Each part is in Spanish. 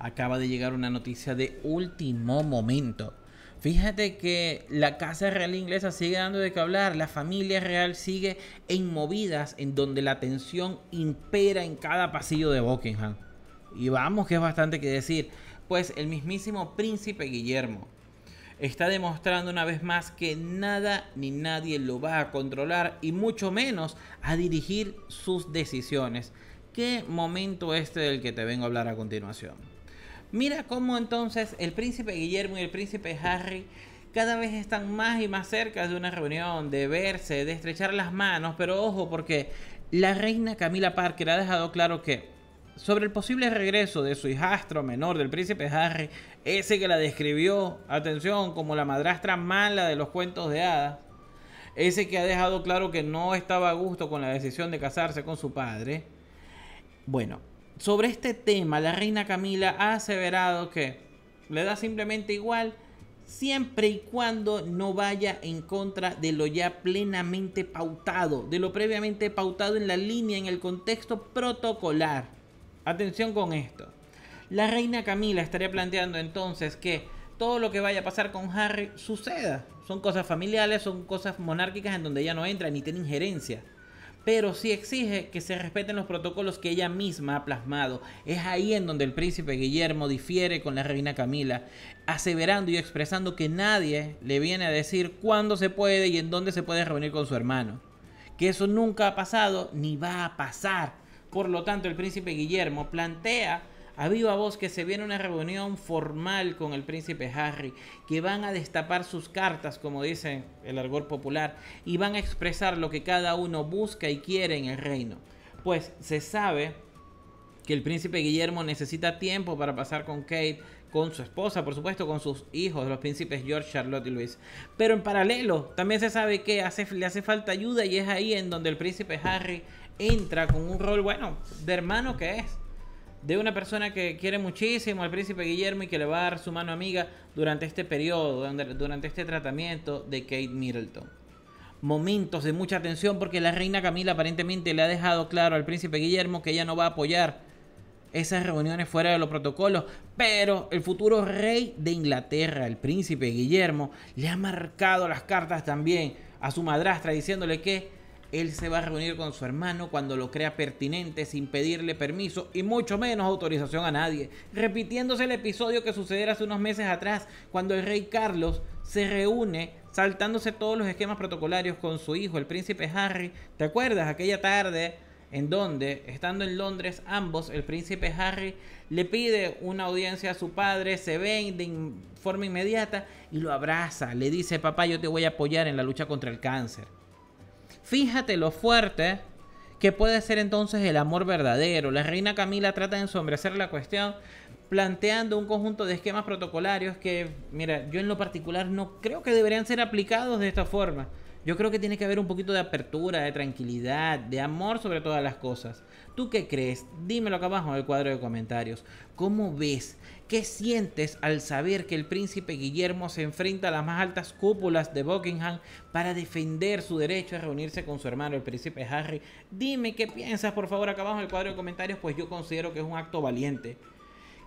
acaba de llegar una noticia de último momento. Fíjate que la Casa Real Inglesa sigue dando de qué hablar, la familia real sigue en movidas en donde la tensión impera en cada pasillo de Buckingham. Y vamos que es bastante que decir, pues el mismísimo príncipe Guillermo está demostrando una vez más que nada ni nadie lo va a controlar y mucho menos a dirigir sus decisiones. ¿Qué momento este del que te vengo a hablar a continuación? Mira cómo entonces el príncipe Guillermo y el príncipe Harry cada vez están más y más cerca de una reunión, de verse, de estrechar las manos, pero ojo porque la reina Camila Parker ha dejado claro que sobre el posible regreso de su hijastro menor del príncipe Harry, ese que la describió, atención, como la madrastra mala de los cuentos de hadas, ese que ha dejado claro que no estaba a gusto con la decisión de casarse con su padre. Bueno, sobre este tema, la reina Camila ha aseverado que le da simplemente igual siempre y cuando no vaya en contra de lo ya plenamente pautado, de lo previamente pautado en la línea, en el contexto protocolar. Atención con esto. La reina Camila estaría planteando entonces que todo lo que vaya a pasar con Harry suceda. Son cosas familiares, son cosas monárquicas en donde ella no entra ni tiene injerencia pero sí exige que se respeten los protocolos que ella misma ha plasmado. Es ahí en donde el príncipe Guillermo difiere con la reina Camila, aseverando y expresando que nadie le viene a decir cuándo se puede y en dónde se puede reunir con su hermano. Que eso nunca ha pasado ni va a pasar. Por lo tanto, el príncipe Guillermo plantea a viva voz que se viene una reunión formal con el príncipe Harry, que van a destapar sus cartas, como dice el argor popular, y van a expresar lo que cada uno busca y quiere en el reino. Pues se sabe que el príncipe Guillermo necesita tiempo para pasar con Kate, con su esposa, por supuesto, con sus hijos, los príncipes George, Charlotte y Luis. Pero en paralelo, también se sabe que le hace falta ayuda y es ahí en donde el príncipe Harry entra con un rol, bueno, de hermano que es de una persona que quiere muchísimo al príncipe Guillermo y que le va a dar su mano amiga durante este periodo, durante este tratamiento de Kate Middleton. Momentos de mucha tensión porque la reina Camila aparentemente le ha dejado claro al príncipe Guillermo que ella no va a apoyar esas reuniones fuera de los protocolos, pero el futuro rey de Inglaterra, el príncipe Guillermo, le ha marcado las cartas también a su madrastra diciéndole que él se va a reunir con su hermano cuando lo crea pertinente sin pedirle permiso y mucho menos autorización a nadie, repitiéndose el episodio que sucediera hace unos meses atrás cuando el rey Carlos se reúne saltándose todos los esquemas protocolarios con su hijo, el príncipe Harry. ¿Te acuerdas aquella tarde en donde, estando en Londres, ambos, el príncipe Harry le pide una audiencia a su padre, se ven de forma inmediata y lo abraza, le dice, papá, yo te voy a apoyar en la lucha contra el cáncer. Fíjate lo fuerte que puede ser entonces el amor verdadero. La reina Camila trata de ensombrecer la cuestión planteando un conjunto de esquemas protocolarios que, mira, yo en lo particular no creo que deberían ser aplicados de esta forma. Yo creo que tiene que haber un poquito de apertura, de tranquilidad, de amor sobre todas las cosas. ¿Tú qué crees? Dímelo acá abajo en el cuadro de comentarios. ¿Cómo ves? ¿Qué sientes al saber que el príncipe Guillermo se enfrenta a las más altas cúpulas de Buckingham para defender su derecho a reunirse con su hermano, el príncipe Harry? Dime qué piensas, por favor, acá abajo en el cuadro de comentarios, pues yo considero que es un acto valiente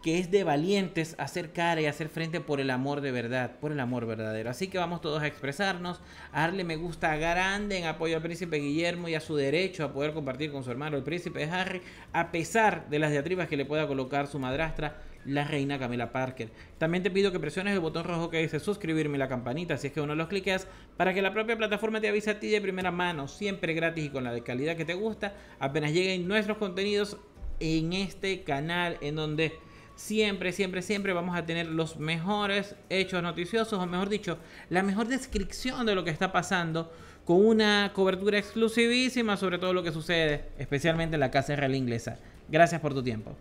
que es de valientes hacer cara y hacer frente por el amor de verdad, por el amor verdadero. Así que vamos todos a expresarnos, a darle me gusta grande en apoyo al príncipe Guillermo y a su derecho a poder compartir con su hermano el príncipe Harry, a pesar de las diatribas que le pueda colocar su madrastra, la reina Camila Parker. También te pido que presiones el botón rojo que dice suscribirme y la campanita si es que uno los cliqueas para que la propia plataforma te avise a ti de primera mano, siempre gratis y con la de calidad que te gusta, apenas lleguen nuestros contenidos en este canal en donde siempre, siempre, siempre vamos a tener los mejores hechos noticiosos, o mejor dicho, la mejor descripción de lo que está pasando, con una cobertura exclusivísima sobre todo lo que sucede, especialmente en la Casa Real Inglesa. Gracias por tu tiempo.